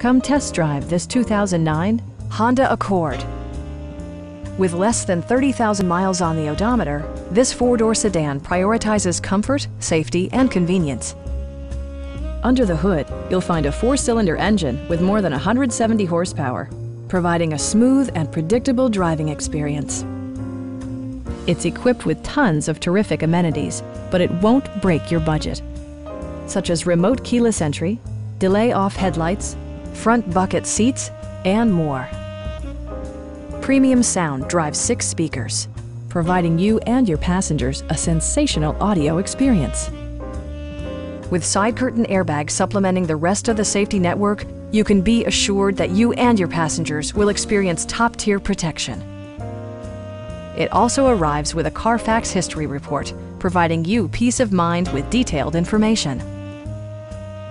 Come test drive this 2009 Honda Accord. With less than 30,000 miles on the odometer, this four-door sedan prioritizes comfort, safety, and convenience. Under the hood, you'll find a four-cylinder engine with more than 170 horsepower, providing a smooth and predictable driving experience. It's equipped with tons of terrific amenities, but it won't break your budget, such as remote keyless entry, delay off headlights, front bucket seats, and more. Premium sound drives six speakers, providing you and your passengers a sensational audio experience. With side curtain airbags supplementing the rest of the safety network, you can be assured that you and your passengers will experience top-tier protection. It also arrives with a Carfax history report, providing you peace of mind with detailed information.